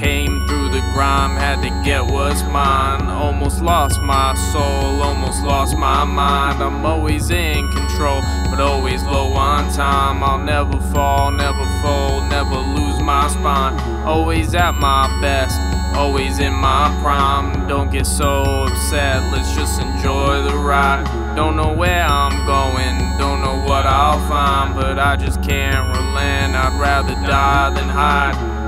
through the grime, had to get what's mine. Almost lost my soul, almost lost my mind. I'm always in control, but always low on time. I'll never fall, never fold, never lose my spine. Always at my best, always in my prime. Don't get so upset, let's just enjoy the ride. Don't know where I'm going, don't know what I'll find, but I just can't relent. I'd rather die than hide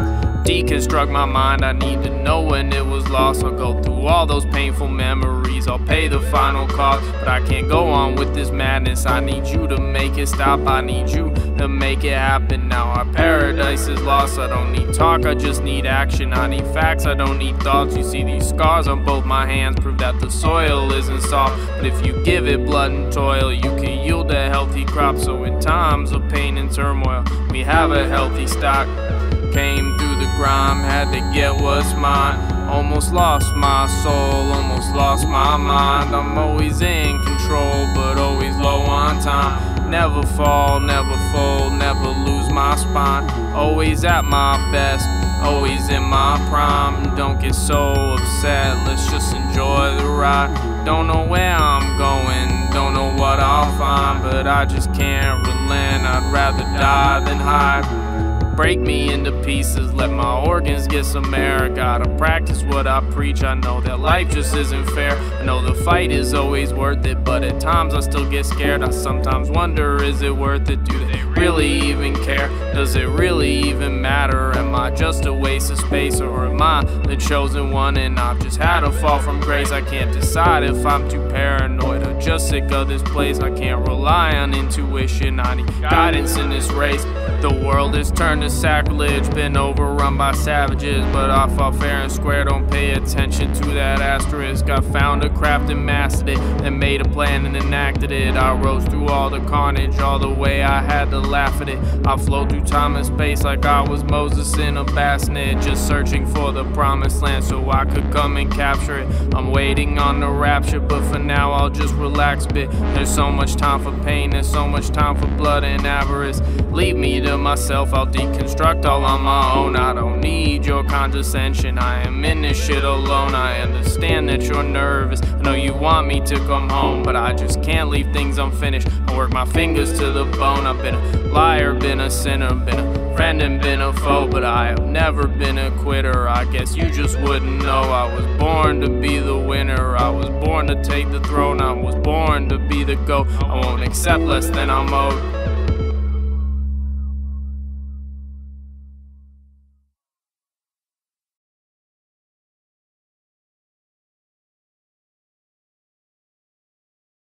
deconstruct my mind. I need to know when it was lost. I'll go through all those painful memories. I'll pay the final cost, but I can't go on with this madness. I need you to make it stop. I need you to make it happen now. Our paradise is lost. I don't need talk, I just need action. I need facts, I don't need thoughts. You see these scars on both my hands prove that the soil isn't soft. But if you give it blood and toil, you can yield a healthy crop. So in times of pain and turmoil, we have a healthy stock. Came through the grime, had to get what's mine. Almost lost my soul, almost lost my mind. I'm always in control, but always low on time. Never fall, never fold, never lose my spine. Always at my best, always in my prime. Don't get so upset, let's just enjoy the ride. Don't know where I'm going, don't know what I'll find, but I just can't relent. I'd rather die than hide break me into pieces, let my organs get some air. Gotta practice what I preach. I know that life just isn't fair. I know the fight is always worth it, but at times I still get scared. I sometimes wonder, is it worth it? Do they really even care? Does it really even matter? Am I just a waste of space, or am I the chosen one and I've just had a fall from grace? I can't decide if I'm too paranoid or just sick of this place. I can't rely on intuition. I need guidance in this race. The world is turned to sacrilege, been overrun by savages. But I fought fair and square, don't pay attention to that asterisk. I found a craft and mastered it, then made a plan and enacted it. I rose through all the carnage, all the way I had to laugh at it. I flowed through time and space like I was Moses in a bassinet, just searching for the promised land so I could come and capture it. I'm waiting on the rapture, but for now I'll just relax a bit. There's so much time for pain, there's so much time for blood and avarice. Leave me to myself, I'll deconstruct all on my own. I don't need your condescension, I am in this shit alone. I understand that you're nervous, I know you want me to come home, but I just can't leave things unfinished. I work my fingers to the bone, I've been a liar, been a sinner, been a and been a foe, but I have never been a quitter. I guess you just wouldn't know. I was born to be the winner, I was born to take the throne, I was born to be the GOAT. I won't accept less than I'm owed.